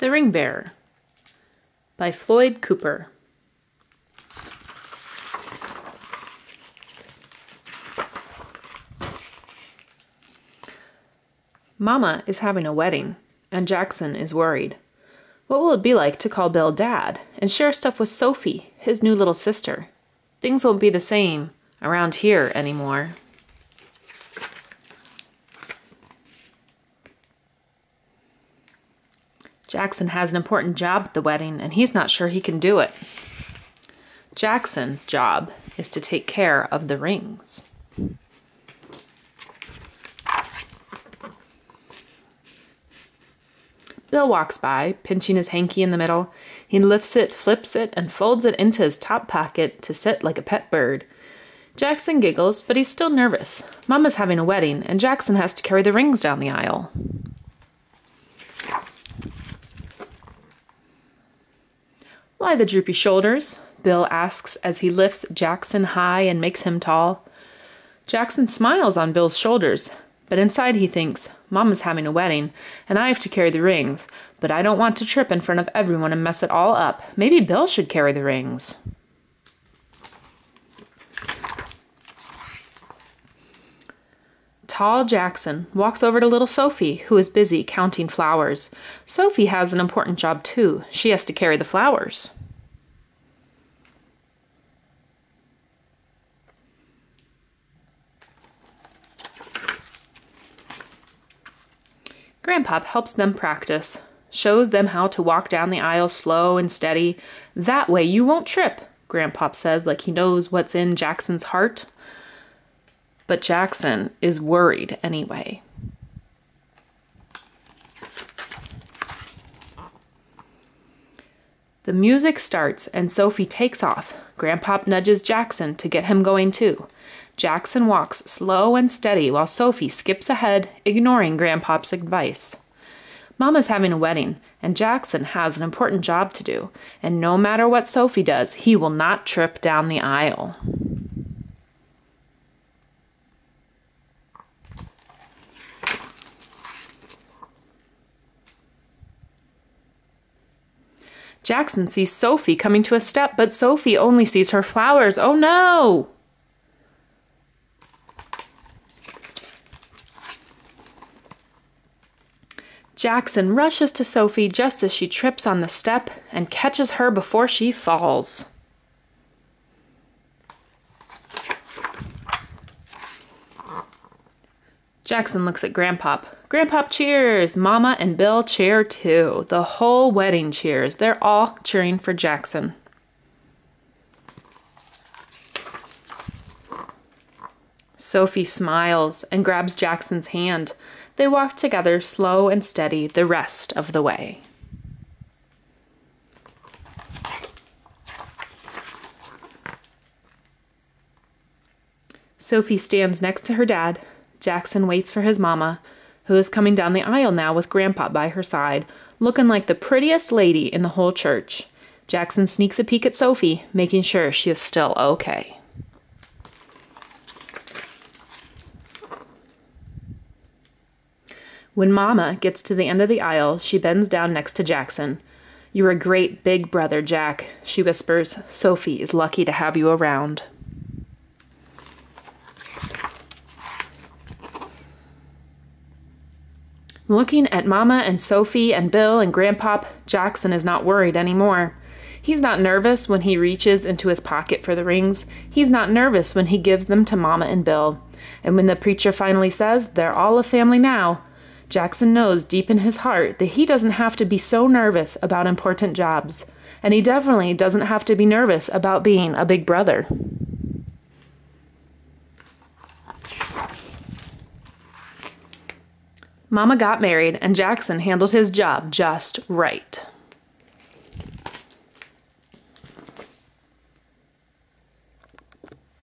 The Ring Bearer by Floyd Cooper. Mama is having a wedding, and Jackson is worried. What will it be like to call Bill Dad and share stuff with Sophie, his new little sister? Things won't be the same around here anymore. Jackson has an important job at the wedding, and he's not sure he can do it. Jackson's job is to take care of the rings. Bill walks by, pinching his hanky in the middle. He lifts it, flips it, and folds it into his top pocket to sit like a pet bird. Jackson giggles, but he's still nervous. Mama's having a wedding, and Jackson has to carry the rings down the aisle. Why the droopy shoulders? Bill asks as he lifts Jackson high and makes him tall. Jackson smiles on Bill's shoulders, but inside he thinks, Mama's having a wedding, and I have to carry the rings, but I don't want to trip in front of everyone and mess it all up. Maybe Bill should carry the rings. Tall Jackson walks over to little Sophie, who is busy counting flowers. Sophie has an important job too. She has to carry the flowers. Grandpop helps them practice, shows them how to walk down the aisle slow and steady. That way you won't trip, Grandpop says, like he knows what's in Jackson's heart. But Jackson is worried anyway. The music starts and Sophie takes off. Grandpop nudges Jackson to get him going too. Jackson walks slow and steady while Sophie skips ahead, ignoring Grandpop's advice. Mama's having a wedding, and Jackson has an important job to do, and no matter what Sophie does, he will not trip down the aisle. Jackson sees Sophie coming to a step, but Sophie only sees her flowers. Oh no! Jackson rushes to Sophie just as she trips on the step and catches her before she falls. Jackson looks at Grandpop. Grandpop cheers! Mama and Bill cheer too. The whole wedding cheers. They're all cheering for Jackson. Sophie smiles and grabs Jackson's hand. They walk together slow and steady the rest of the way. Sophie stands next to her dad. Jackson waits for his mama, who is coming down the aisle now with Grandpa by her side, looking like the prettiest lady in the whole church. Jackson sneaks a peek at Sophie, making sure she is still okay. When Mama gets to the end of the aisle, she bends down next to Jackson. You're a great big brother, Jack, she whispers. Sophie is lucky to have you around. Looking at Mama and Sophie and Bill and Grandpop, Jackson is not worried anymore. He's not nervous when he reaches into his pocket for the rings. He's not nervous when he gives them to Mama and Bill. And when the preacher finally says, They're all a family now, Jackson knows deep in his heart that he doesn't have to be so nervous about important jobs, and he definitely doesn't have to be nervous about being a big brother. Mama got married, and Jackson handled his job just right.